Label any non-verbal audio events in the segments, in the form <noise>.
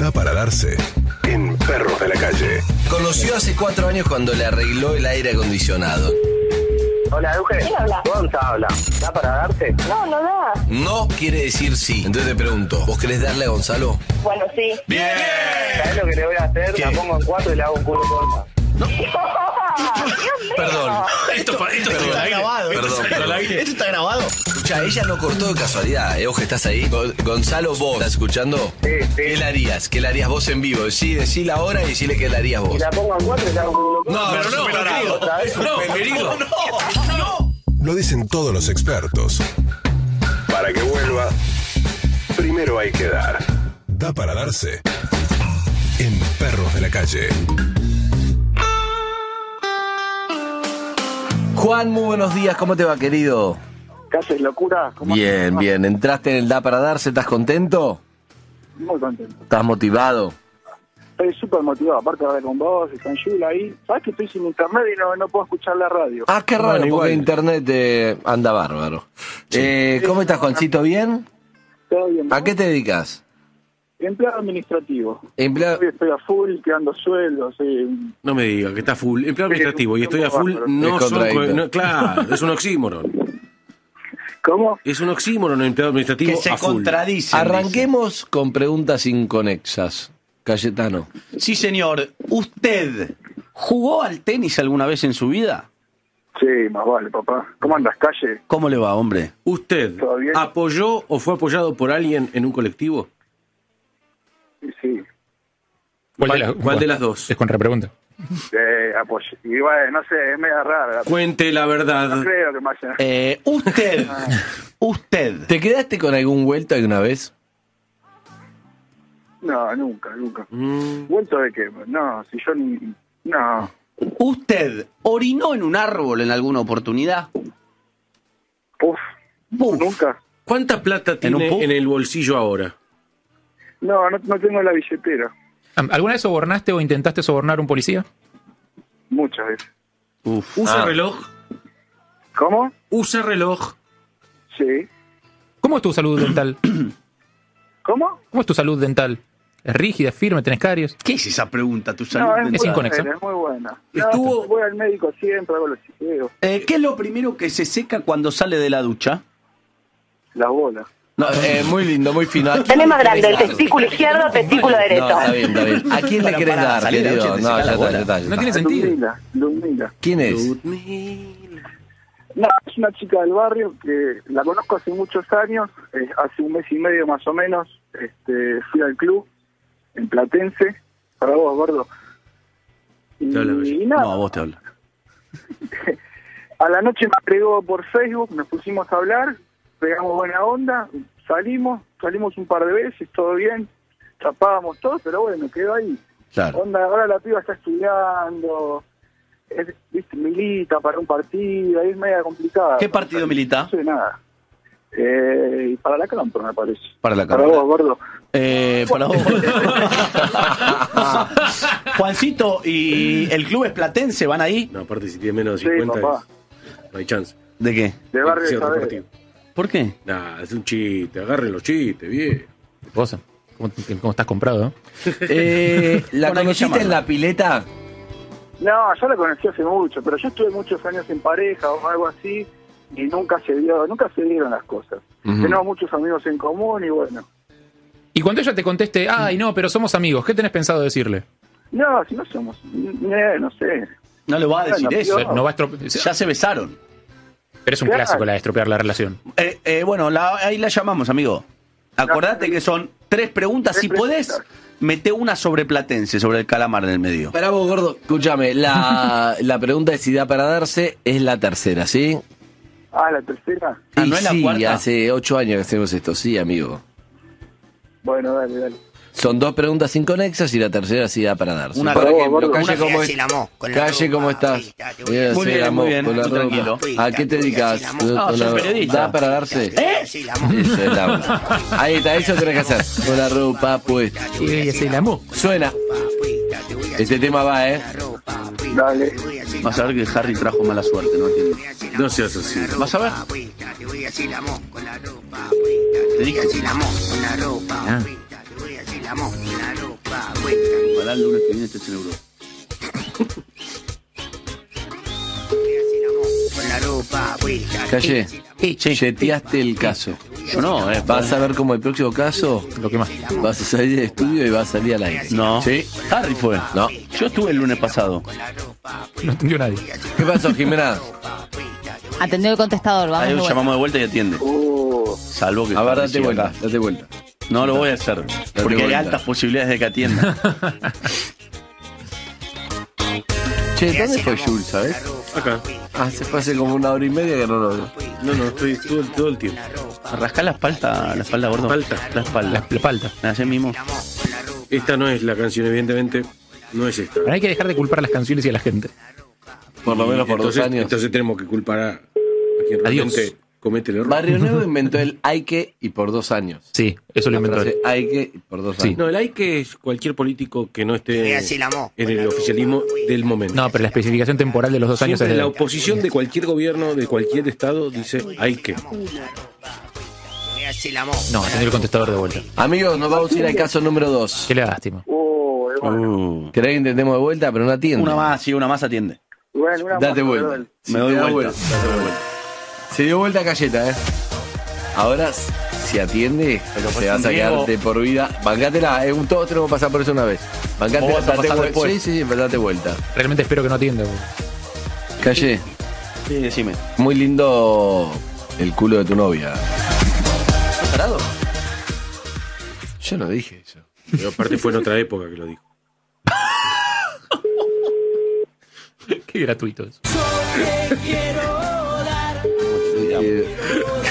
Da para darse en Perros de la Calle. Conoció hace cuatro años cuando le arregló el aire acondicionado. Hola, Euge. ¿Quién habla? Gonza habla. ¿Da para darte? No, no da. No quiere decir sí. Entonces te pregunto, ¿vos querés darle a Gonzalo? Bueno, sí. ¡Bien! ¿Sabes lo que le voy a hacer? ¿Qué? La pongo en cuatro y le hago un culo corta. <laughs> Dios mío. Perdón. Esto, pa- esto Perdón. está grabado. Perdón, Esto está perdón. al aire. Esto está grabado. Escucha, ella no cortó de casualidad. ¿eh? Ojo, ¿estás ahí? Go- Gonzalo, vos, ¿estás escuchando? Sí, sí. ¿Qué le harías? ¿Qué le harías vos en vivo? Sí, decí la hora y decirle qué le harías Y vos. la pongo en cuatro y le hago un corta. No, Pero no, pero Rodrigo. otra vez un No, peligro. no, no. Lo dicen todos los expertos. Para que vuelva, primero hay que dar. Da para darse en Perros de la Calle. Juan, muy buenos días. ¿Cómo te va, querido? ¿Qué haces, locura? ¿Cómo Bien, bien. ¿Entraste en el Da para darse? ¿Estás contento? Muy contento. ¿Estás motivado? Estoy súper motivado. Aparte de hablar con vos, en Yula ahí. ¿Sabes que estoy sin internet y no, no puedo escuchar la radio? Ah, qué raro, Bueno, porque igual. internet eh, anda bárbaro. Eh, ¿Cómo estás, Juancito? ¿Bien? Todo bien. ¿A qué te dedicas? Empleado administrativo. Empleado... Hoy estoy a full, quedando sueldos. eh, No me diga que está full. Empleado administrativo y estoy a full. No Es son. contradictorio. no, claro, es un oxímoron. <laughs> ¿Cómo? Es un oxímoron el empleado administrativo que se a full. contradicen. Arranquemos con preguntas inconexas. Cayetano. Sí, señor. ¿Usted jugó al tenis alguna vez en su vida? Sí, más vale, papá. ¿Cómo andas, calle? ¿Cómo le va, hombre? ¿Usted apoyó o fue apoyado por alguien en un colectivo? Sí. ¿Cuál, de las- cuál de las dos? Es con repregunta. Eh, apoyo. Y bueno, no sé, es media rara. Cuente la No verdad. creo que me haya... Eh, usted, <laughs> usted, ¿Te quedaste con algún vuelto alguna vez? No, nunca, nunca. Mm, ¿Vuelto de qué? No, si yo ni... No. usted orinó en un árbol en alguna oportunidad. Uf, Uf. nunca. ¿Cuánta plata ¿En un tiene en el bolsillo ahora? No, no, no tengo la billetera. ¿Alguna vez sobornaste o intentaste sobornar a un policía? Muchas veces. Uf. ¿Usa Ah. reloj? ¿Cómo? ¿Usa reloj? Sí. ¿Cómo es tu salud dental? <clears throat> ¿Cómo? ¿Cómo es tu salud dental? ¿Es rígida, es firme, tenés caries? ¿Qué es esa pregunta? ¿Tu salud No, es, dental? Inconexa. buena, es muy buena. No, Estuvo- voy al médico siempre, hago los chequeos, Eh, ¿Qué es lo primero que se seca cuando sale de la ducha? las bolas. No, eh, muy lindo, muy fino. ¿A quién Tenés le más grande el testículo izquierdo o testículo No, derecho. está bien, está bien. ¿A quién le querés dar, salir querido? No, ya está, ya está, ya No tiene sentido. Ludmila, Ludmila. ¿Quién es? Ludmila. No, es una chica del barrio que la conozco hace muchos años, eh, hace un mes y medio más o menos, este, fui al club en Platense, para vos, gordo. Y, Te habla, Bello. y nada, No, a vos <laughs> te hablo. a la noche me agregó por Facebook, nos pusimos a hablar, pegamos buena onda, salimos, salimos un par de veces, todo bien, chapábamos todo, pero bueno, quedó ahí. Claro. Onda, ahora la piba está estudiando, es, viste, milita para un partido, ahí es media complicada. ¿Qué partido milita? No sé nada. Eh, y para la campo, me parece. Para la Para cámara. vos, gordo. Eh, para vos. <laughs> <laughs> Juancito y el club es platense, ¿van ahí? No, aparte si tiene menos de Sí, 50 papá. es- no hay chance. ¿De qué? De barrio Sí, de otro Saavedra. partido. ¿Por qué? Nah, es un chiste, agarren los chistes, bien. Cosa. ¿Cómo, cómo estás comprado? eh? <laughs> Eh, ¿La Bueno, hay que conociste en la pileta? No, yo la conocí hace mucho, pero yo estuve muchos años en pareja o algo así y nunca se dio, nunca se dieron las cosas. Ujú. Tenemos muchos amigos en común y bueno. Y cuando ella te conteste, ay, no, pero somos amigos, ¿qué tenés pensado decirle? No, si no somos, eh, no sé. No le va a decir Bueno, eso. No va a estrope- Ya se besaron. Pero es un Claro. clásico la de estropear la relación. Eh, eh, bueno, la- ahí la llamamos, amigo. Acordate que son tres preguntas. Tres si podés, preguntas. mete una sobre Platense, sobre el calamar en el medio. Para vos, gordo, escúchame, la, <laughs> la pregunta de si da para darse es la tercera, ¿sí? Ah, la tercera. Ah, ¿no es la sí, cuarta? hace ocho años que hacemos esto, sí, amigo. Bueno, dale, dale. Son dos preguntas inconexas y la tercera sí da para darse. Una- Por Para vos, ejemplo, gordo. calle, Una- ¿cómo, así la mo, con la calle, ¿cómo estás? te Mira, Muy sí, bien, muy bien, con la ropa. tranquilo. ¿A qué te dedicas? No, soy periodista. ¿Da para darse? ¿Eh? Sí, la mo. Es Ahí está, eso tenés que hacer. Con la ropa puesta. Y se la mo. Suena. Este tema va, ¿eh? Dale. Vas a ver que Harry trajo mala suerte, no entiendo. No seas así. Vas a ver. Te voy a decir Ojalá el lunes que viene estés en Europa. Calle, Sí. cheteaste el caso. Yo no, eh. Vas a ver como el próximo caso Lo que más. vas a salir del estudio y vas a salir al aire. No. ¿Sí? Harry fue. No. Yo estuve el lunes pasado. No entendió nadie. ¿Qué pasó, Jimena? Atendió el contestador, vamos Ahí de llamamos de vuelta y atiende. Oh, Salvo que. A ver, date vuelta, date vuelta. No lo voy a hacer. Porque hay altas posibilidades de que atienda. <laughs> Che, ¿dónde fue Jules, sabes? Acá. Ah, se fue hace como una hora y media que no lo veo. No, no, estoy todo, todo el tiempo. Rascar la espalda, la espalda gordo. Espalda. La espalda. La, la falta. Así mismo. Esta no es la canción, evidentemente. No es esta. Pero hay que dejar de culpar a las canciones y a la gente. Por lo menos por entonces, dos años. Entonces tenemos que culpar a, a quien Adiós. realmente comete el error. Barrio Nuevo <laughs> inventó el hay que y por dos años. Sí, eso lo inventó él. hay que y por dos Sí. años. No, el hay que es cualquier político que no esté en el oficialismo del momento. No, pero la especificación temporal de los dos años Siempre es la oposición de cualquier gobierno, de cualquier estado, dice hay que. No, atendió el contestador de vuelta. Amigos, nos vamos a ir al caso número dos. Qué lástima. oh, es bueno. Uh. ¿Querés que intentemos de vuelta? Pero no atiende. Una más, sí, una más atiende. Bueno, una Date más, vuelta. perdón. Si Me te doy da vuelta. date vuelta. Se dio vuelta Cayeta, ¿eh? Ahora, si atiende, Pero te vas a quedarte por vida. Bancátela, eh, un- todos tenemos que pasar por eso una vez. Bancate, Vos vas a date pasar después. Sí, sí, sí, date vuelta. Realmente espero que no atienda. Calle, Sí, decime. muy lindo el culo de tu novia. ¿Estás parado? Yo no dije eso. Pero aparte fue en otra época que lo dijo. <laughs> Qué gratuito eso. Eh,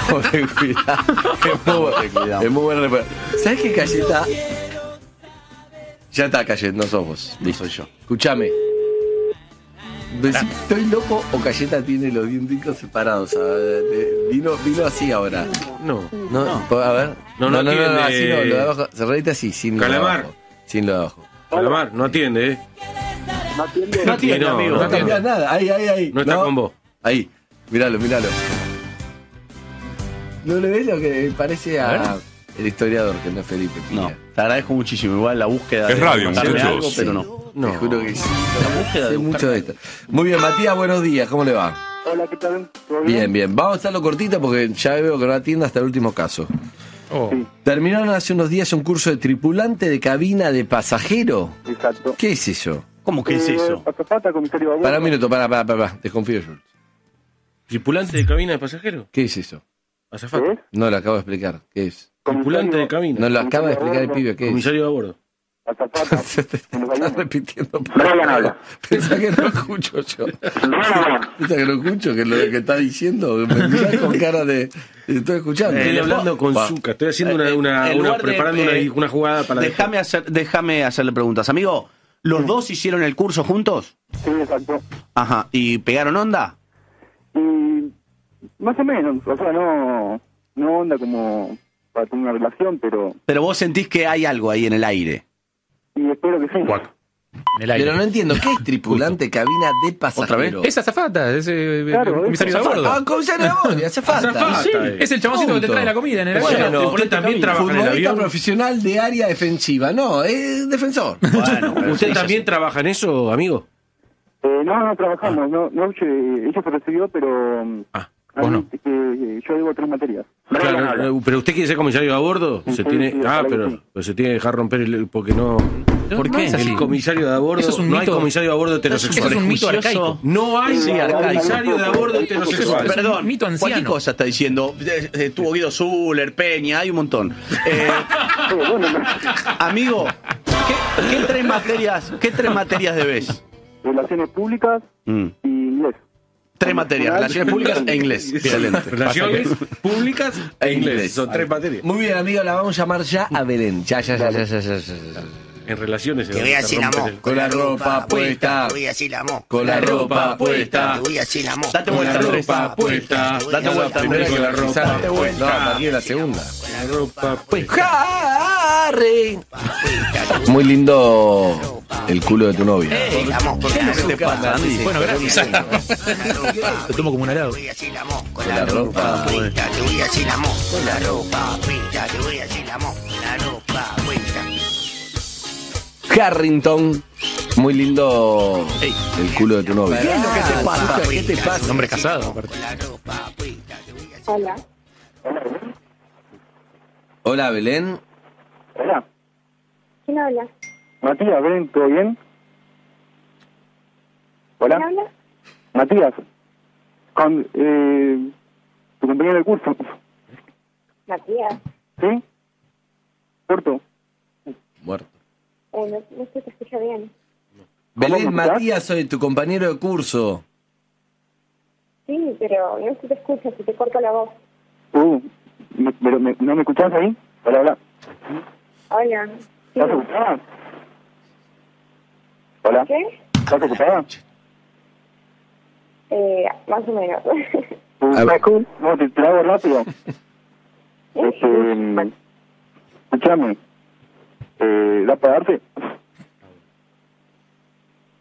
<laughs> cuidado. Es muy, bu- es muy buena respuesta. ¿Sabes qué, Cayeta? Ya está, Cayeta, no sos vos. No soy yo. Escúchame. ¿Estoy loco o Cayeta tiene los dienticos separados? A ver, de- Vino, vino así ahora. No. No, po- a ver. No, no atiende. así no, lo de abajo. Cerradita así, sin lo de Calamar. abajo. Sin lo de abajo. Calamar, no atiende, ¿eh? No atiende. No atiende, no, amigo. No no cambias nada. Ahí, ahí, ahí. No está con vos. Ahí. Míralo, míralo. ¿No le ves lo que parece a, el historiador, que no es Felipe? No, te agradezco muchísimo. Igual la búsqueda Es de radio, muchachos. algo, pero no. Te juro que sí. La búsqueda Sé mucho de esto. Muy bien, Matías, buenos días. ¿Cómo le va? Hola, ¿qué tal? ¿Todo Bien, bien. Vamos a hacerlo cortito porque ya veo que no atiende hasta el último caso. Oh, Terminaron hace unos días un curso de tripulante de cabina de pasajero. Exacto. ¿Qué es eso? ¿Cómo que es Eh, eso? Azafata, comisario Aguado. Para un minuto, para, para, para. Desconfío, Jules. ¿Tripulante de cabina de pasajeros? ¿Qué es eso? ¿Azafata? ¿Eh? No lo acabo de explicar. ¿Qué es? ¿Tripulante de cabina? No lo acaba de explicar el pibe. ¿Qué es? Comisario de a bordo. Azafata. <laughs> Se te está repitiendo. Brian habla. <laughs> Pensá que no escucho yo. Pensá que no escucho, que lo que está diciendo. Me mirás con cara de. Estoy escuchando. Estoy hablando con. Zucca. Estoy haciendo una, Eh, una, en una- lugar de, preparando eh, una, una jugada para... Déjame hacer, déjame hacerle preguntas. Amigo, ¿los dos hicieron el curso juntos? Sí, exacto. Ajá. ¿Y pegaron onda? Y más o menos, o sea, no, no onda como para tener una relación, pero Pero vos sentís que hay algo ahí en el aire. y espero que sí. en el aire. Pero no entiendo, ¿qué es tripulante cabina de pasajero? Es azafata, es eh, Claro, el comisario de bordo. Ah, comisario de bordo, hace <laughs> falta. Azafata. Sí, eh. es el chaboncito que te trae la comida en el Bueno, avión. usted también trabaja en el avión. profesional de área defensiva. No, es defensor. Bueno, ¿Usted también trabaja en eso, amigo? Eh, no, no trabajamos, no, no, yo- ella se recibió, pero Ah, a vos mí, no. que yo debo tres materias. Claro, eh, pero usted quiere ser comisario de a bordo, Sí, se sí, tiene, sí, ah, pero, sí. pero se tiene que dejar romper el, porque no, ¿Por qué? el comisario de a bordo, Eso es un no hay mito- comisario de a bordo heterosexual. Eso es un mito arcaico. No hay comisario de a bordo heterosexual. es- Perdón, mito anciano. cualquier cosa está diciendo. Eh, eh, Estuvo Guido Zuller, Peña, hay un montón. Eh, bueno, <laughs> amigo, ¿qué, qué tres materias, qué tres materias debes? relaciones públicas Mm, y. Tres materias, relaciones públicas e inglés. <laughs> Excelente. Relaciones públicas e inglés. Inglés. Son tres materias. Muy bien, amigo, la vamos a llamar ya a Belén. Ya, ya, ya, ya, ya, ya, ya. En relaciones. Te voy a decir la mo. Con la ropa puesta. Te voy a decir la mo. Con la ropa puesta. Te voy a decir la mo. Date vuelta, Con la ropa puesta. Date vuelta, con la ropa Date vuelta. No, a puesta. de la segunda. La ropa puesta. Harry. Muy lindo el culo de tu novia. Ey, la mo. ¿Qué es lo que te pasa, Andy? Bueno, gracias. Lo tomo como un helado. Te voy a decir la. Con ropa puesta. Te voy a decir la mo. Con la ropa puesta. Te voy a decir la mo. Con la ropa puesta. Carrington. Muy lindo el culo de tu novio. ¿Qué es lo que te pasa? ¿Qué te pasa? Un hombre casado. Hola. Hola, Belén. Hola. ¿Quién habla? Matías, ¿ven? ¿Todo bien? ¿Quién Hola. habla? Matías. Con, eh, tu compañero de curso. Matías. ¿Sí? Corto. Muerto. Eh, no, no se te escucha bien. Belén. Matías, soy tu compañero de curso. Sí, pero no se te escucha, se te corta la voz. Uh, me- pero me- ¿no me escuchás ahí? Hola, hola. Hola. Sí. ¿Estás? Hola. ¿Qué? ¿Estás ocupada? Eh, más o menos. Uh, ¿Estás cool? No, te, te hago rápido. <laughs> Este, mm, escuchame. Eh, ¿Da para darte?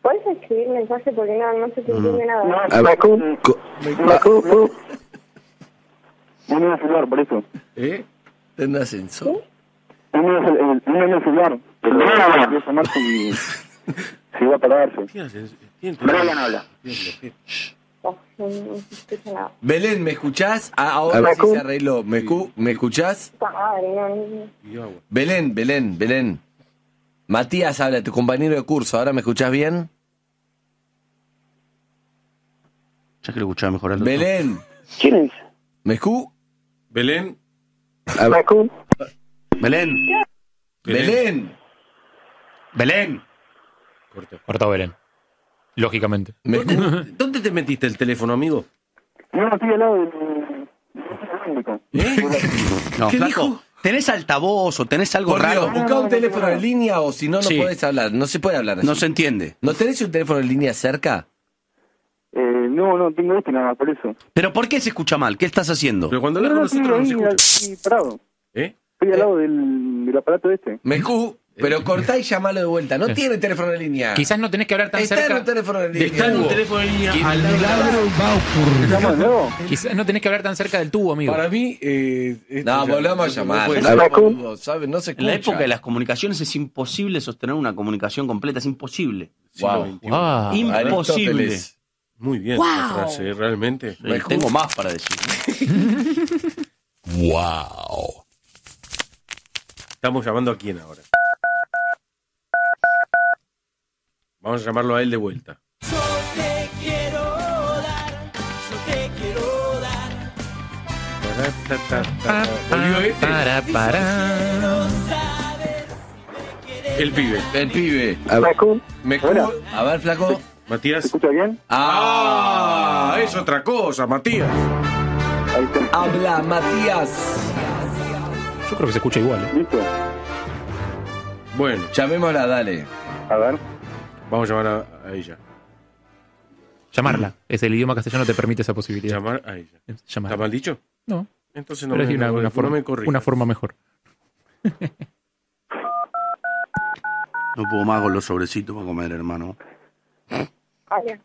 ¿Puedes escribir mensaje porque no, no se te entiende nada? No, A ¿estás ver, cool? co- ¿Estás cool? Uh. No me celular, por eso. ¿Eh? ¿En un ascensor? No me voy a cel- no me celular. Pero voy a llamar si, si va para darse. Brian habla. Se. Belén, ¿me escuchás? Ah, ahora sí se arregló. ¿Me, escu- ¿Me escuchás? Belén, Belén, Belén. Matías habla, tu compañero de curso. ¿Ahora me escuchás bien? Ya que lo escuchaba mejor al. Belén, ¿Quién es? ¿me escu? Belén. ¿Estás cool? Belén. Belén, Belén. Corto. Cortado Belén. Lógicamente. <laughs> ¿Dónde te metiste el teléfono, amigo? No, estoy al lado del... <laughs> No, ¿Qué flaco, dijo? ¿Tenés altavoz o tenés algo Por raro? Dios, busca un teléfono en línea o si no, no Sí. podés hablar. No se puede hablar así. No se entiende. ¿No tenés un teléfono en línea cerca? Eh, no, no, tengo este nada más, por eso. ¿Pero por qué se escucha mal? ¿Qué estás haciendo? Pero cuando hablas con estoy nosotros no se escucha. parado. ¿Eh? Estoy al lado del, del aparato este. Me escu, pero cortá y llamalo de vuelta. No tiene teléfono en línea. Quizás no tenés que hablar tan Está en cerca. un teléfono en línea. Está en un teléfono en línea al ¿Estamos de nuevo? Quizás no tenés que hablar tan cerca del tubo, amigo. Para mí, eh, esto No, ya- volvamos a llamar. puede No, ser. boludo, ¿sabes? No se En la época de las comunicaciones es imposible sostener una comunicación completa, es imposible. Wow. Siglo XXI. Ah, Imposible. Aristóteles. Muy bien esa frase, ¿eh? realmente. Eh, tengo más para decir. <laughs> Wow. Estamos llamando a quién ahora. Vamos a llamarlo a él de vuelta. Volvió este, para, para. el pibe. El pibe. A ver, ¿Estás me Hola. A ver, flaco. ¿Se Matías. escucha bien? Ah, Ah, es otra cosa, Matías. Ahí está. habla Matías. Yo creo que se escucha igual. ¿eh? ¿Listo? Bueno, Llamémosla, dale. A ver. Vamos a llamar a, a ella. Llamarla. Es el idioma castellano te permite esa posibilidad. Llamar a ella. Llamar. ¿Está mal dicho? No, Entonces no pero me, una, no- una no forma, me corrijas. una forma mejor. <laughs> No puedo más con los sobrecitos para comer, hermano. Hola.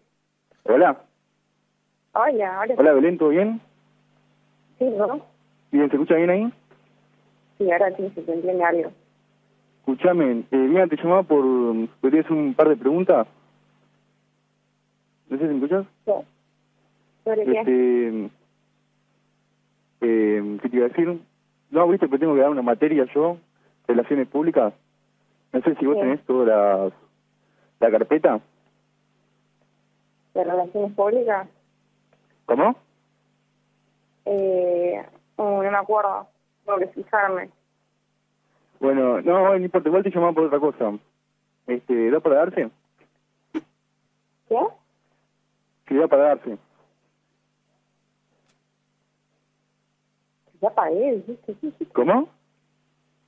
Hola. Hola, ahora Hola, Belén, ¿todo bien? sí, ¿no? Bien, ¿se escucha bien ahí? Sí, ahora sí se te entiende algo. Escuchame, eh, mira, te llamaba por... ¿Podrías hacer un par de preguntas? No sé si me escuchas. Sí. ¿Sobre qué? Este... Eh, ¿Qué te iba a decir? No, viste que tengo que dar una materia yo, Relaciones Públicas. No sé si vos Sí. tenés toda la, la carpeta. ¿De relaciones públicas? ¿Cómo? Eh, oh, no me acuerdo. Tengo que fijarme. Bueno, no, no importa, igual te llamaba por otra cosa. Este, ¿da para darse? ¿Qué? Sí, da para darse. Si ya pagué, dijiste. ¿Cómo?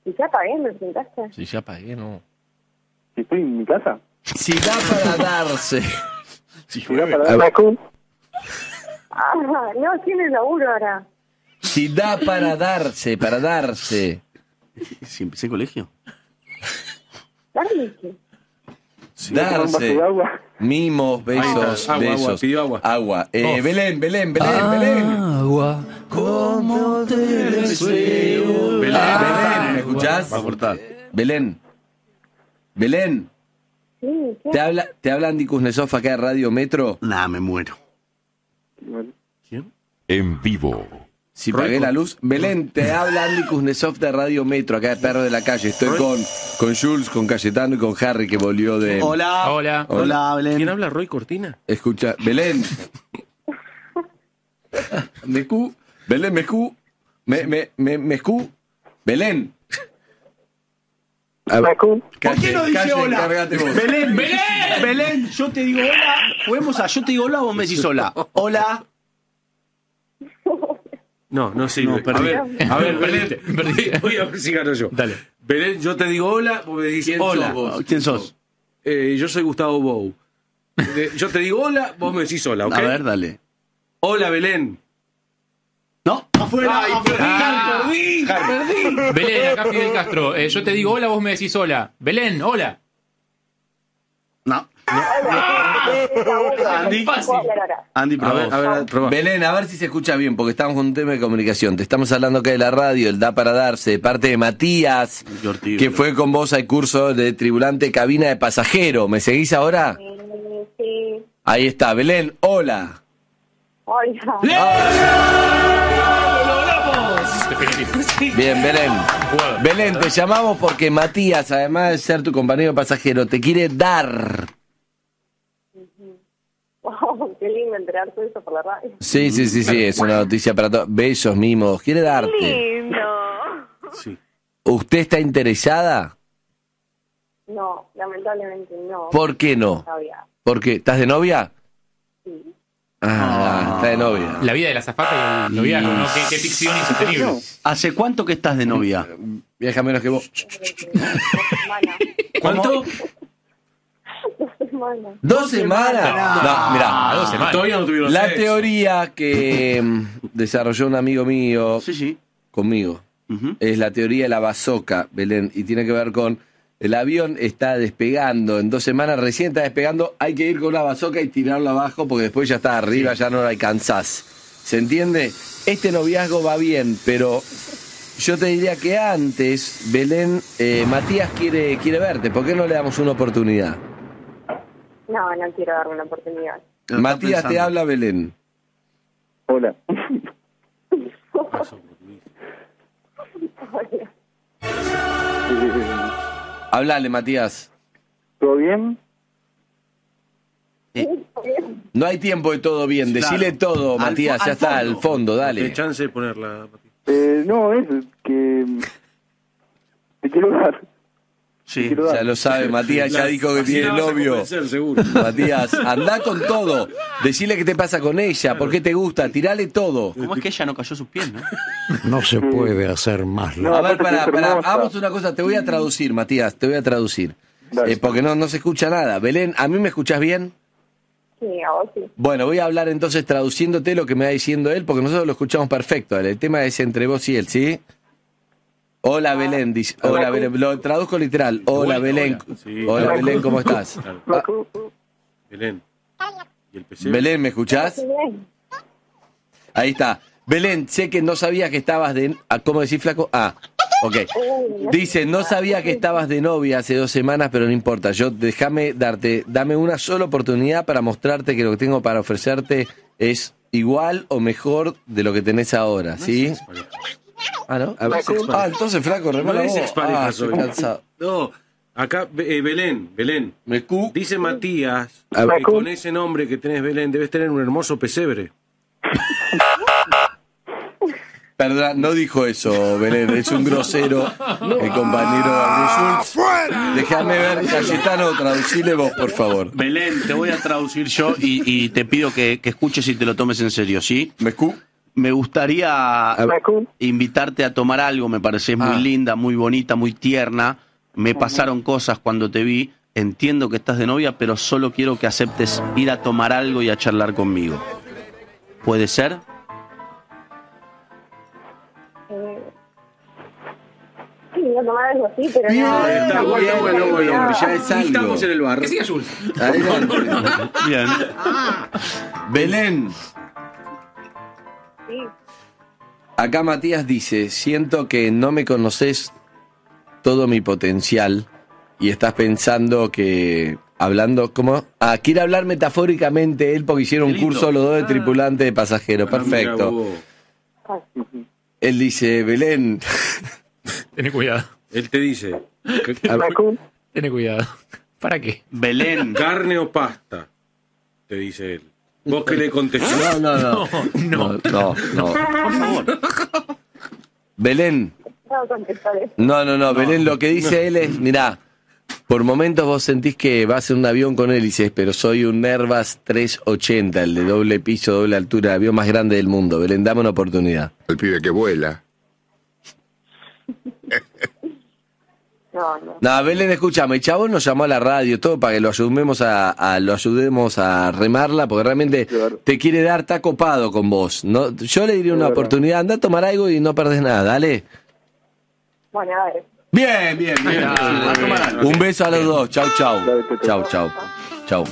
Si ya pagué, me preguntaste. Si ya pagué, no. Si estoy en mi casa. Si da para darse. <laughs> Si da para darse. Ah, no, tiene laburo ahora. Si da para darse, para darse. <laughs> Si empecé colegio. Un vaso Darse. agua. Mimos, besos. Agua, besos. agua, pidió agua. Agua. Eh. Belén, Belén, Belén, Belén. Agua. Como te deseo. Belén. Belén, ¿me escuchás? Va a cortar. Belén. Belén. Sí. ¿Te habla, ¿Te habla Andy Kuznetsov acá de Radio Metro? Nah, me muero. En vivo. Si pagué la luz. Belén, te <laughs> habla Andy Kuznetsov de Radio Metro, acá de Perro de la Calle. Estoy con, con Jules, con Cayetano y con Harry, que volvió de... Hola. Hola. Hola, Belén. ¿Quién habla? ¿Roy Cortina? Escucha, Belén. <laughs> Mecú. Belén, Mecú. Me, me, me, Mecú. Belén. A ver, ¿Por calle, qué no dice calle, hola? Belén, Belén, Belén, yo te digo hola. Juguemos a yo te digo hola, vos me decís hola. Hola. No, no sirve. No, perdí. A ver, a ver, Belén. <laughs> Perdí. <laughs> Voy a ver si gano yo. Dale. Belén, yo te digo hola, vos me decís ¿Quién hola. sos vos? ¿Quién sos? Eh, yo soy Gustavo Bou. Yo te digo hola, vos me decís hola, ¿ok? A ver, dale. Hola, Belén. No, afuera, Ay, afuera. Ah. perdí, perdí. Belén, acá Fidel Castro. Eh, yo te digo hola, vos me decís hola. Belén, hola. No. Andy, Fácil. Ahora. Andy, A ver, vos. a ver, probá. Belén, a ver si se escucha bien, porque estamos con un tema de comunicación. Te estamos hablando acá de la radio, el Da para Darse, de parte de Matías, ortigo. que fue con vos al curso de tribulante cabina de pasajero. ¿Me seguís ahora? Eh, sí. Ahí está, Belén, hola. Hola. Definitivo. <laughs> Bien, Belén. Belén, te llamamos porque Matías, además de ser tu compañero pasajero, te quiere dar. Wow, <laughs> qué lindo enterarse de eso por la radio. Sí, sí, sí, sí, es una noticia para todos. Besos, mimos, quiere darte. Lindo. Sí. ¿Usted está interesada? No, lamentablemente no. ¿Por qué no? Todavía. ¿Por qué? ¿Estás de novia? Sí. Ah, está de novia. La vida de la zafata y el noviazgo, ¿no? Qué, qué ficción insostenible. ¿Hace cuánto que estás de novia? Viaja menos que vos. Dos semanas. ¿Cuánto? Dos semanas. ¿Dos semanas? No, mirá. Ah, dos semanas. Todavía no tuvieron La sexo. teoría que mm, desarrolló un amigo mío Sí, sí. conmigo Ujú. es la teoría de la bazooka, Belén, y tiene que ver con el avión está despegando, en dos semanas recién está despegando, hay que ir con una bazooka y tirarlo abajo porque después ya está arriba, ya no lo alcanzás. ¿Se entiende? Este noviazgo va bien, pero yo te diría que antes, Belén, eh, Matías quiere, quiere verte, ¿por qué no le damos una oportunidad? No, no quiero darme una oportunidad. Matías, te habla Belén. Hola. Hola. <laughs> Hablale, Matías. ¿Todo bien? No hay tiempo de todo bien, Claro. decile todo, Matías, ya al está, fondo. al fondo, Dale dale. chance de ponerla. Eh, no, es que te quiero dar. Sí. Ya lo sabe, <laughs> Matías ya dijo que tiene novio. <laughs> Matías, anda con todo. Decile qué te pasa con ella, por qué te gusta, tirale todo. ¿Cómo es que ella no cayó sus pies, no? <laughs> No se puede hacer más. No, A ver, pará, pará, hagamos una cosa, te voy a traducir, Matías, te voy a traducir. Eh, porque no, no se escucha nada. Belén, ¿a mí me escuchás bien? Sí, a vos sí. Bueno, voy a hablar entonces traduciéndote lo que me va diciendo él, porque nosotros lo escuchamos perfecto. El tema es entre vos y él, ¿sí? Hola Belén, dice. Hola Belén, lo traduzco literal. Hola Belén. hola. Sí. Hola Belén, ¿cómo estás? Claro. Belén. ¿Y el PC? Belén, ¿me escuchás? Ahí está. Belén, sé que no sabía que estabas de... ah, ¿Cómo decís, flaco? Ah, ok. <laughs> Dice, no sabía que estabas de novia hace dos semanas, pero no importa. Yo déjame darte, dame una sola oportunidad para mostrarte que lo que tengo para ofrecerte es igual o mejor de lo que tenés ahora, ¿sí? Ah, ¿no? A ver, Ah, expareja. entonces, flaco, No remala es vos. expareja, Ah, soy. estoy cansado. No, acá, eh, Belén, Belén. Me cu- Dice Matías A ver. que con ese nombre que tenés, Belén, debes tener un hermoso pesebre. Perdón, no dijo eso, Belén, es un grosero el compañero Gabriel Schultz. Déjame ver, Cayetano, traducile vos, por favor. Belén, te voy a traducir yo y, y te pido que, que escuches y te lo tomes en serio, ¿sí? ¿Me? Me gustaría invitarte a tomar algo, me pareces muy Ah. linda, muy bonita, muy tierna. Me pasaron cosas cuando te vi, entiendo que estás de novia, pero solo quiero que aceptes ir a tomar algo y a charlar conmigo. ¿Puede ser? Eh, sí, voy a tomar algo así, pero Bien, no. está bueno, bueno, ya es algo. Estamos en el bar. Que siga Jules. Bien. Belén, Sí. acá Matías dice, siento que no me conoces todo mi potencial y estás pensando que hablando, ¿cómo? Ah, quiere hablar metafóricamente él porque hicieron un curso los dos de Ah. tripulante de pasajeros. Ah, Perfecto. Él dice, Belén, <laughs> Tené cuidado. Él te dice, que- Tené cuidado. ¿Para qué? Belén. <laughs> ¿carne o pasta? Te dice él. ¿Vos qué le contestás? no, no, no, no, no, no. Por favor. Belén, No contestar no, no, no, Belén, lo que dice él es, mirá, por momentos vos sentís que vas en un avión con hélices, pero soy un Airbus 380, el de doble piso, doble altura, el avión más grande del mundo. Belén, dame una oportunidad. El pibe que vuela. <laughs> No, no. No, Belén, escúchame, el chabón nos llamó a la radio, todo para que lo ayudemos a, a- lo ayudemos a remarla, porque realmente Claro. te quiere dar, está copado con vos. No, yo le diría una Claro. oportunidad, anda a tomar algo y no perdés nada, dale. Bueno, a ver. Bien, bien, bien. A tomar algo. Un beso a los dos, chau, chau. Dale. Chau, chau. Chau.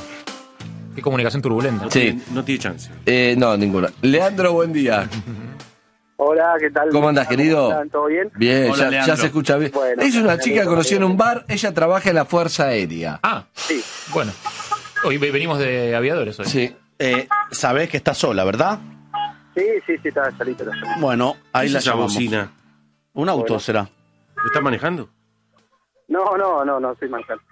Qué comunicación turbulenta. Sí, No tiene chance. eh, no, ninguna. Leandro, buen día. <laughs> Hola, ¿qué tal? ¿Cómo andas, querido? están? ¿Todo bien? Bien, Hola, ya, se escucha bien. Bueno, es una chica que conocí en un bar, ella trabaja en la Fuerza Aérea. Ah, Sí. bueno. Hoy ve- venimos de aviadores hoy. Sí. Eh, Sabés que estás sola, ¿verdad? Sí, sí, sí, está está salito. Bueno, ahí ¿Qué la llamamos. bocina? Un auto Bueno. será. ¿Lo está manejando? No, no, no, no, soy manejando.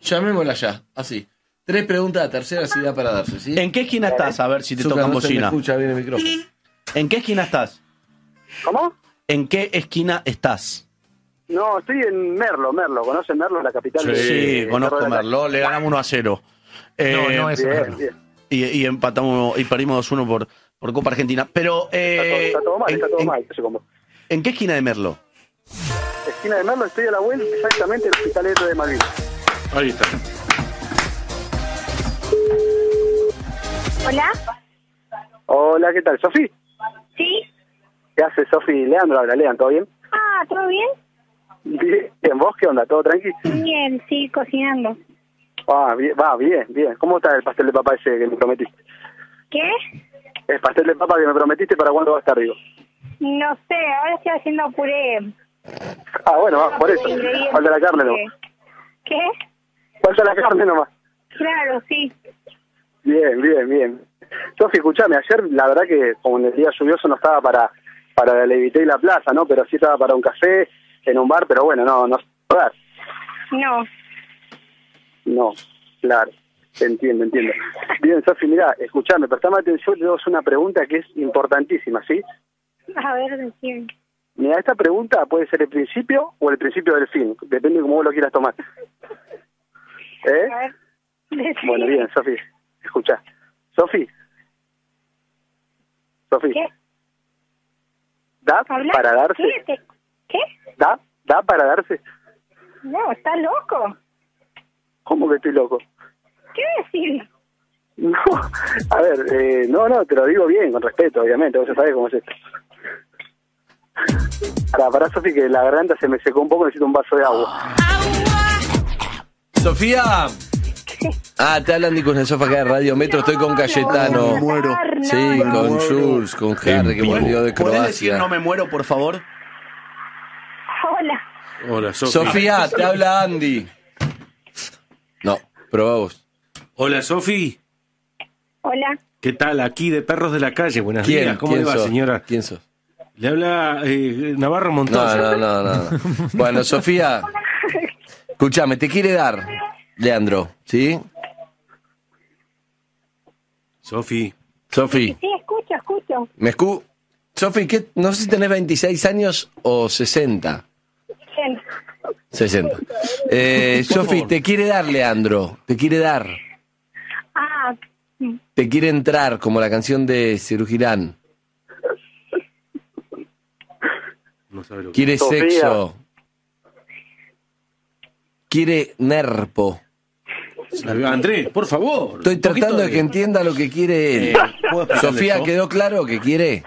Llamémosla ya, así. Tres preguntas, la tercera sí da para darse, ¿sí? ¿En qué esquina estás? A ver si te tocan no se me bocina. escucha bien el micrófono. ¿En qué esquina estás? ¿Cómo? ¿En qué esquina estás? No, estoy en Merlo, Merlo. ¿Conocen Merlo, la capital? de- Sí, de conozco de la Merlo, le ganamos 1 a 0. Eh, No, no es Bien, Merlo. bien. y, y empatamos y perdimos 2-1 por, por Copa Argentina. Pero, Está todo, eh, está todo mal, en, está todo en- mal. eso como. ¿en qué esquina de Merlo? Esquina de Merlo, estoy a la vuelta, exactamente el hospitalero de Malvin. Ahí está. Hola. Hola, ¿qué tal? ¿Sofi? ¿Qué hace Sofi? Leandro habla, Lean, ¿todo bien? Ah, ¿todo bien? Bien, ¿vos qué onda? ¿Todo tranqui? Bien, sí, cocinando. Ah, bien, va, bien, bien. ¿Cómo está el pastel de papa ese que me prometiste? ¿Qué? El pastel de papa que me prometiste, ¿para cuándo va a estar rico? No sé, ahora estoy haciendo puré. Ah, bueno, va, por eso. Falta la carne nomás. ¿Qué? Falta la carne nomás. Claro, sí. Bien, bien, bien. Sofi, escuchame, ayer la verdad que como en el día lluvioso no estaba para para la Levité y la plaza, ¿no? Pero sí estaba para un café, en un bar, pero bueno, no, no dar. No. No, claro, entiendo, entiendo. Bien, Sofi, mira, escuchame, prestame atención, te hago una pregunta que es importantísima, ¿sí? A ver, decime. Mira, esta pregunta puede ser el principio o el principio del fin, depende de cómo vos lo quieras tomar. ¿Eh? A ver, decime. Bueno, bien, Sofi, escucha. Sofi. Sofi, ¿Qué? ¿Da ¿Habla? para darse? ¿Qué? ¿Te- ¿Qué? ¿Da? ¿Da para darse? No, ¿estás loco? ¿Cómo que estoy loco? ¿Qué decir? No, a ver, eh, no, no, te lo digo bien, con respeto, obviamente, vos ya sabés cómo es esto. Para, para, Sofi, que la garganta se me secó un poco, necesito un vaso de agua. Sofía. Ah, te hablan Nico en el sofá acá de Radio Metro, estoy con Cayetano. Me muero. Sí, con Jules, con Harry, que volvió de ¿Podés decir Croacia. no me muero, por favor? Hola. Hola, Sofía. Sofía, te habla Andy. No, probá vos. Hola, Sofi. Hola. ¿Qué tal? Aquí de Perros de la Calle. Buenos ¿Quién? días. ¿Cómo ¿Quién le va, sos? señora? ¿Quién sos? Le habla eh, Navarro No, Montoya. no, no, no. no. <laughs> Bueno, Sofía, escúchame, te quiere dar, Leandro, ¿sí? Sofi. Sofi, Sí, escucho, escucho. ¿me escu... Sofi, ¿qué? no sé si tenés 26 años o 60. Bien. 60. Eh, Sofi, te quiere dar, Leandro, te quiere dar. Ah, Te quiere entrar, como la canción de Cirujirán. No sabe lo que Quiere Sofía. sexo. Quiere nerpo. Andrés, por favor. Estoy tratando de que entienda lo que quiere él. Eh, <laughs> ¿puedo explicarle Sofía, yo? ¿quedó claro que quiere?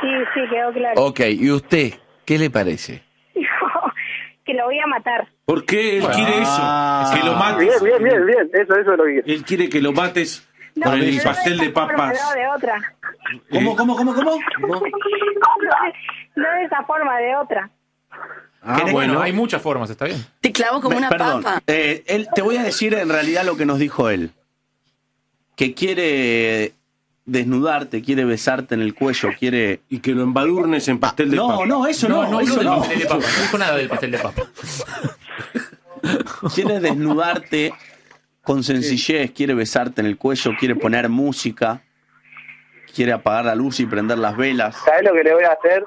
sí, sí, quedó claro. Ok, ¿y usted qué le parece? <laughs> que lo voy a matar. ¿Por qué él quiere Ah. eso? Que lo Bien, mates. bien, bien, bien, eso, eso es lo que quiero. Él quiere que lo mates No, con el pastel de papas. No, de otra. ¿Cómo, cómo, cómo, cómo? <laughs> No de esa forma, de otra. Ah, bueno, bueno. hay muchas formas, está bien. Te clavó como Me- una perdón, papa. eh, él- te voy a decir en realidad lo que nos dijo él. Que quiere desnudarte, quiere besarte en el cuello, quiere... Y que lo embadurnes en pastel de no, papa. no, eso no, no, eso del no. pastel de papa. No dijo nada del pastel de papa. <laughs> Quiere desnudarte con sencillez, quiere besarte en el cuello, quiere poner música, quiere apagar la luz y prender las velas. ¿Sabes lo que le voy a hacer?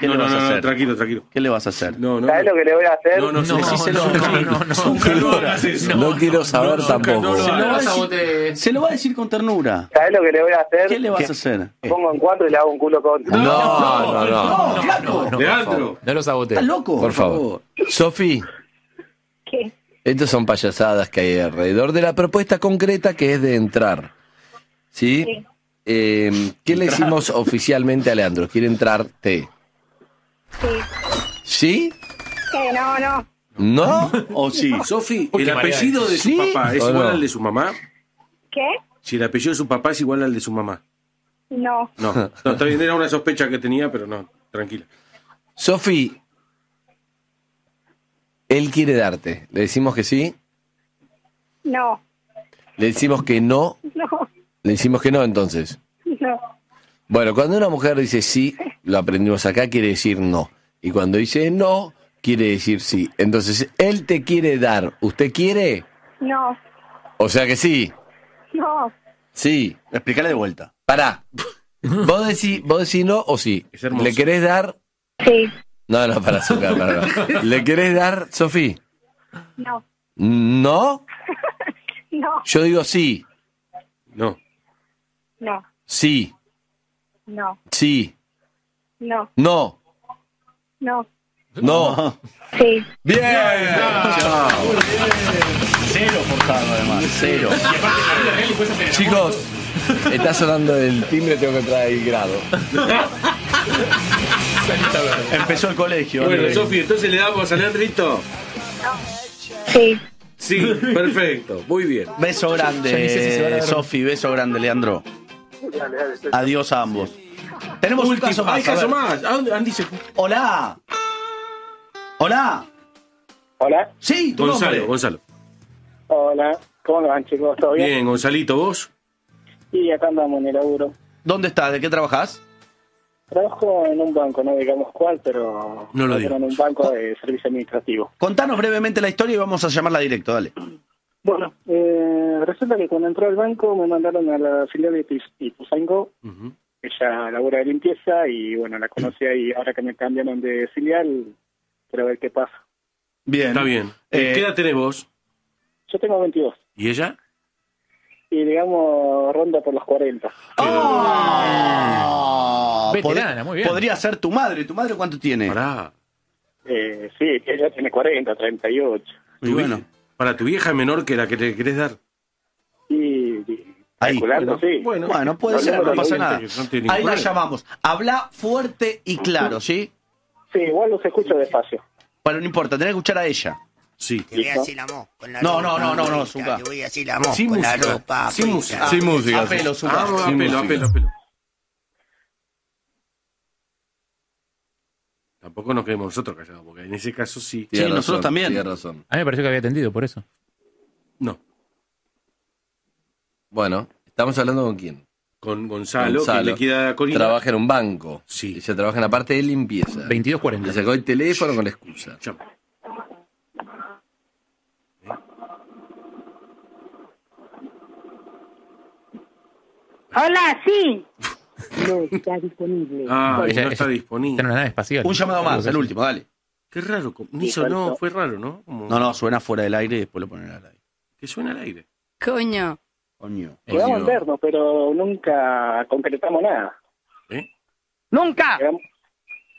¿Qué no, le no, vas a no, no, hacer? tranquilo, tranquilo. ¿Qué le vas a hacer? No, no. ¿Sabes no. lo que le voy a hacer? No, no, No, decíselo. no, no, no, no. Zucca, no hagas eso. No, quiero saber no, tampoco. no Se lo, va a No decir, sabotees. se lo va a decir con ternura. ¿Sabes lo que le voy a hacer? ¿Qué le vas a hacer? Pongo en cuatro y le hago un culo contra. No, no, no. No, flaco. No, Leandro. No lo sabotees. ¿Estás loco? Por favor. Sofi, ¿Qué? estas son payasadas que hay alrededor de la propuesta concreta que es de entrar. ¿Sí? Sí. Eh, ¿Qué le decimos oficialmente a Leandro? ¿Quiere entrarte? Sí. ¿Sí? ¿Qué? No, no. ¿No? <laughs> ¿O sí? Sofi, ¿el apellido de su ¿Sí papá es o igual no? al de su mamá? ¿Qué? Si el apellido de su papá es igual al de su mamá. No. No, no está bien, era una sospecha que tenía, pero no, tranquila. Sofi, él quiere darte. ¿Le decimos que sí? No. ¿Le decimos que no? No. Le decimos que no entonces. No. Bueno, cuando una mujer dice sí, lo aprendimos acá, quiere decir no. Y cuando dice no, quiere decir sí. Entonces, él te quiere dar. ¿Usted quiere? No. O sea que sí. No. Sí. Explícale de vuelta. Pará. ¿Vos decís, vos decís no o sí? Es hermoso. ¿Le querés dar? Sí. No, no, para azúcar, para, para. <laughs> ¿Le querés dar, Sofía? No. ¿No? <laughs> No. Yo digo sí. No. No. Sí. No. Sí. No. No. No. No. Sí. Bien. Cero forzado además, cero. Chicos, está sonando el timbre, tengo que entrar el grado. Empezó el colegio. Bueno. Sofi, entonces le damos a Leandrito. Sí. Sí, perfecto, muy bien. Beso grande, Sofi, beso grande, Leandro. Dale, dale, estoy- Adiós a ambos. Tenemos un caso más. hay a caso ver. más. ¿A dónde? Andy se fue. Hola. Hola. Hola. Sí, tu Gonzalo, nombre. Gonzalo. Hola. ¿Cómo van, chicos? ¿Todo bien? Bien, Gonzalito, ¿vos? Y acá andamos en el laburo. ¿Dónde estás? ¿De qué trabajas? Trabajo en un banco, no digamos cuál, pero... No lo diga. En un banco de servicio administrativo. Contanos brevemente la historia y vamos a llamarla directo, dale. Bueno, eh, resulta que cuando entró al banco me mandaron a la filial de Ipus- Ipuzango. Ujú. Ella labura de limpieza y bueno, la conocí ahí. Ahora que me cambiaron de filial, quiero ver qué pasa. Bien. Está bien. Eh, ¿Qué edad tenés vos? Yo tengo 22 ¿Y ella? y digamos ronda por los 40. Ah, Veterana, muy bien. Podría ser tu madre. ¿Tu madre cuánto tiene? Pará. Eh, sí, ella tiene 40, 38. Y Tu bueno, Para tu vieja es menor que la que le querés dar. Y, y Ahí. calculando, sí. Bueno, bueno, puede No, ser, no, no pasa nada. no Ahí la llamamos. Habla fuerte y claro, ¿sí? Sí, igual los escucho despacio. Bueno, no importa, tenés que escuchar a ella. Sí. Te voy a hacer la mo con la No, ropa no, no, no, no. Te voy a hacer la mo Sin con la música, ropa sin música. Sin música. A pelo, Zucca. Ah, Sin apelo, apelo, apelo. Tampoco nos quedemos nosotros callados, porque en ese caso sí. Tiene nosotros razón, también. Tiene razón. A mí me pareció que había atendido por eso. No. Bueno, estamos hablando con quién. Con Gonzalo, Gonzalo. que le queda a Corina. Trabaja en un banco. Sí. Ella trabaja en la parte de limpieza. 22.40. Le sacó el teléfono con la excusa. Hola, sí. <laughs> No está disponible. Ah, no está disponible. Está en una nave espacial. Un llamado más, el último, dale. Qué raro. Ni sonó, fue raro, ¿no? Como No, no, suena fuera del aire y después lo ponen al aire. Que suena al aire. Coño. Coño. Coño. vernos, pero nunca concretamos nada. ¿Eh? ¡Nunca!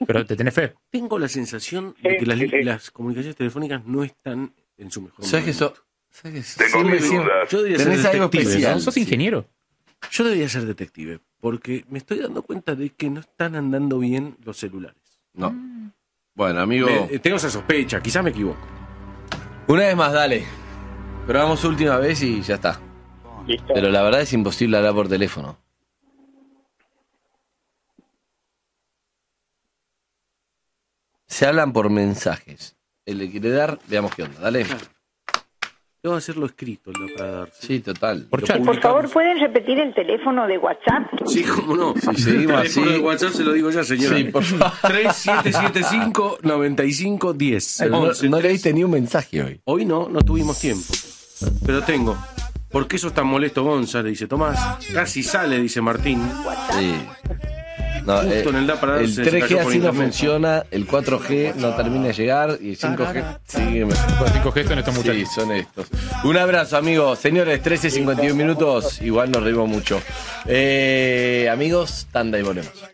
Pero te tenés fe. Tengo la sensación de que las, comunicaciones telefónicas no están en su mejor ¿Sabes que momento. eso? ¿Sabes que siempre- siempre- Yo debería ser Tenés algo especial. ¿no? ¿Sos ingeniero? Yo debería ser detective, porque me estoy dando cuenta de que no están andando bien los celulares. No. Bueno, amigo, Me- eh, tengo esa sospecha, quizás me equivoco. una vez más, dale. Probamos última vez y ya está. Listo. Pero la verdad es imposible hablar por teléfono. Se hablan por mensajes. Él le quiere dar, veamos qué onda. Dale. Que hacerlo escrito lo para darse. Sí, total. Por por favor, ¿pueden repetir el teléfono de WhatsApp? Sí, cómo no. Si seguimos El teléfono así- de WhatsApp se lo digo ya, señora. Sí, por <laughs> favor. 3775-9510. No, 11, no leíste ni un mensaje hoy. Hoy no, no tuvimos tiempo. Pero tengo. ¿Por qué sos tan molesto, Gonza? Le dice Tomás. Casi sale, dice Martín. Sí. No, Justo eh, en el da para el darse, se 3G cayó por así no funciona, el 4G no termina de llegar y el 5G sigue. Cinco gestos en estos Sí, muchachos. son estos. Un abrazo, amigos. Señores, 13.51 minutos. Igual nos reímos mucho. Eh, amigos, tanda y volvemos.